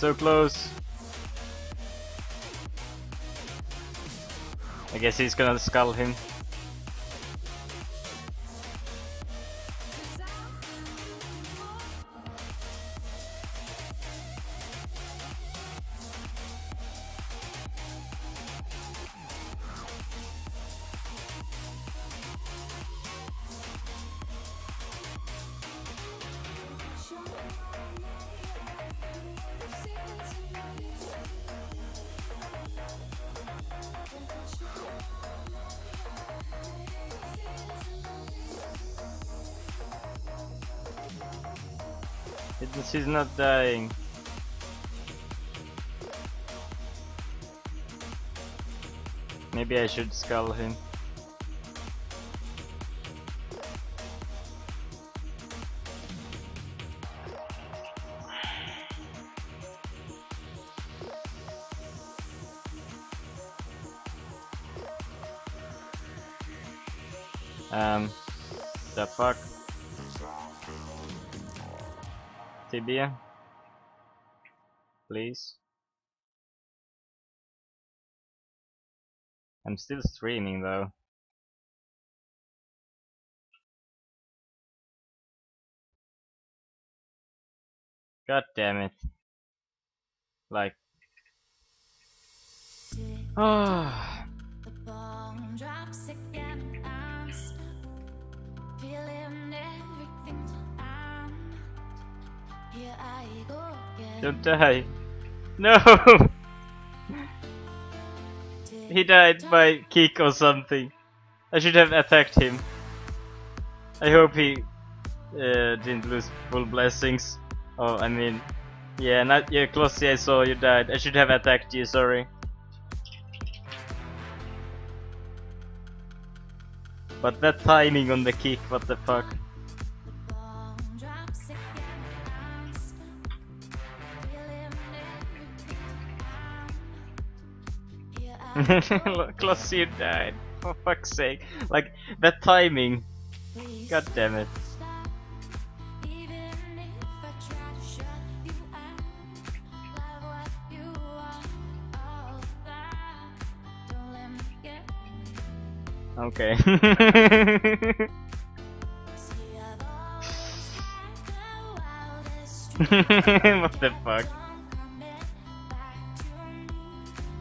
So close. I guess he's gonna skull him. She's not dying. Maybe I should skull him. Um, the fuck? Tibia? Please? I'm still streaming though. God damn it. Like. Oh. Don't die. No! he died by kick or something. I should have attacked him. I hope he uh, didn't lose full blessings. Oh, I mean, yeah, not yeah, Klossie I saw you died. I should have attacked you. Sorry. But that timing on the kick, what the fuck? Klossie died. For fuck's sake. Like, that timing. God damn it. Okay. what the fuck?